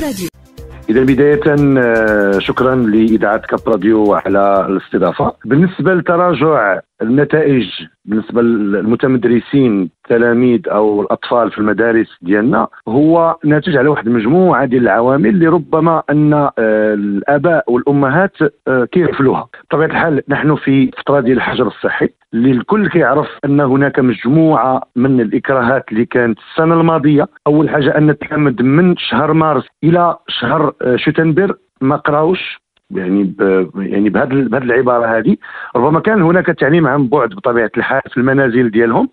راديو إذا بداية آه، شكرا لإذاعة كاب راديو على الاستضافة. بالنسبة لتراجع النتائج بالنسبة للمتمدرسين التلاميذ أو الأطفال في المدارس ديالنا هو ناتج على واحد المجموعة ديال العوامل اللي ربما أن آه، الآباء والأمهات آه، كيغفلوها. بطبيعة الحال نحن في فترة ديال الحجر الصحي اللي الكل كيعرف أن هناك مجموعة من الإكراهات اللي كانت السنة الماضية. أول حاجة أن التلاميذ من شهر مارس إلى شهر آه، شتنبر ما قراوش. يعني. يعني بهذه بهذه العبارة هذه ربما كان هناك تعليم عن بعد بطبيعة الحال في المنازل ديالهم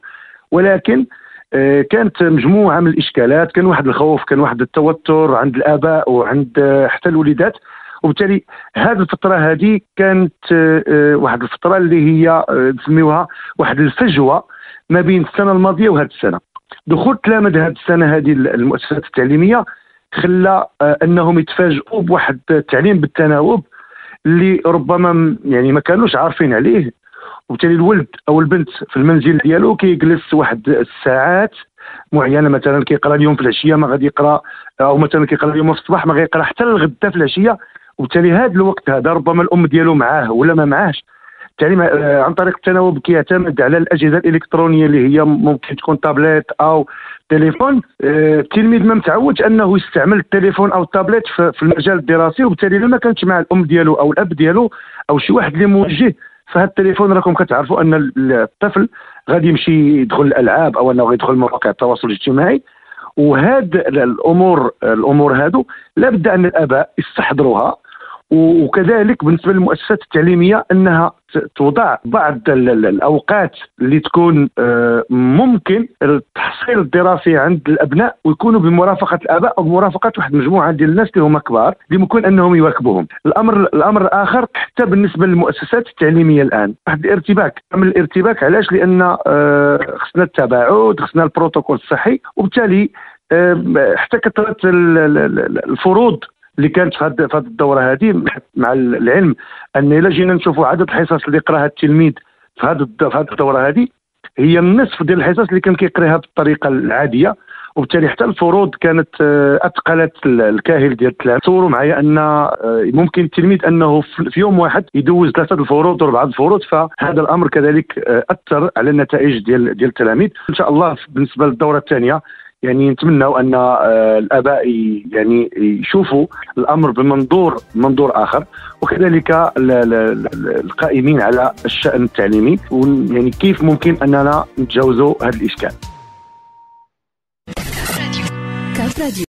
ولكن آه، كانت مجموعة من الإشكالات كان واحد الخوف كان واحد التوتر عند الآباء وعند آه، حتى الوليدات وبالتالي هذه الفترة هذه كانت آه، واحد الفترة اللي هي نسميوها واحد الفجوة ما بين السنة الماضية وهذه السنة دخول تلامذ هذه السنة هذه المؤسسات التعليمية خلى أنهم يتفاجئوا بواحد التعليم بالتناوب اللي ربما يعني ما كانوش عارفين عليه. وبالتالي الولد أو البنت في المنزل ديالو كيجلس واحد الساعات معينة مثلا كيقرأ اليوم في العشية ما غادي يقرأ أو مثلا كيقرأ اليوم في الصباح ما غيقرأ حتى الغدا في العشية. وبالتالي هذا الوقت هذا ربما الأم ديالو معاه ولا ما معاهش. التعليم آه، عن طريق التناوب كيعتمد على الأجهزة الإلكترونية اللي هي ممكن تكون تابلت أو تليفون. آه، التلميذ ما متعودش أنه يستعمل التليفون أو التابلت في المجال الدراسي وبالتالي لما كانتش مع الأم ديالو أو الأب ديالو أو شي واحد اللي موجه فهذا التليفون راكم كتعرفوا أن الطفل غادي يمشي يدخل الألعاب أو أنه يدخل مواقع التواصل الاجتماعي. وهاد الأمور الأمور هادو لابد أن الآباء يستحضروها. وكذلك بالنسبة للمؤسسات التعليمية أنها توضع بعض الأوقات اللي تكون آه، ممكن التحصيل الدراسي عند الأبناء ويكونوا بمرافقة الآباء أو بمرافقة واحد المجموعه ديال الناس اللي هما كبار اللي ممكن أنهم يواكبوهم. الأمر الأمر الآخر حتى بالنسبة للمؤسسات التعليمية الآن واحد الارتباك. من الارتباك علاش؟ لأن آه، خصنا التباعد خصنا البروتوكول الصحي وبالتالي آه، حتى كثرة الفروض اللي كانت في هذه الدورة هذه مع العلم أن إلا جينا نشوفوا عدد الحصص اللي قراها التلميذ في هذه الدورة هذه هي النصف ديال الحصص اللي كان كيقريها بالطريقة العادية. وبالتالي حتى الفروض كانت آه، أثقلت الكاهل ديال التلاميذ تصوروا معايا أن آه، ممكن التلميذ أنه في يوم واحد يدوز ثلاثة الفروض واربعه الفروض فهذا الأمر كذلك آه، أثر على النتائج ديال ديال التلاميذ. إن شاء الله بالنسبة للدورة الثانية يعني نتمنوا أن آه، الآباء يعني يشوفوا الأمر بمنظور منظور آخر وكذلك القائمين على الشأن التعليمي يعني كيف ممكن أننا نتجاوزوا هذا الإشكال.